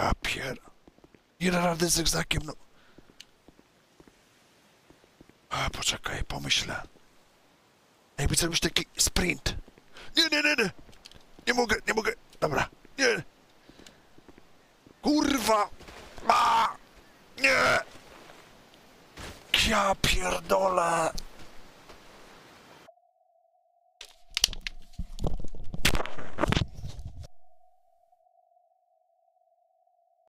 Ja pier... Nie da rady zygzakiem, no. A, poczekaj, pomyślę. Jakby zrobić taki sprint. Nie, nie, nie, nie. Nie mogę, nie mogę. Dobra, nie. Kurwa! A! Nie! Ja pierdolę!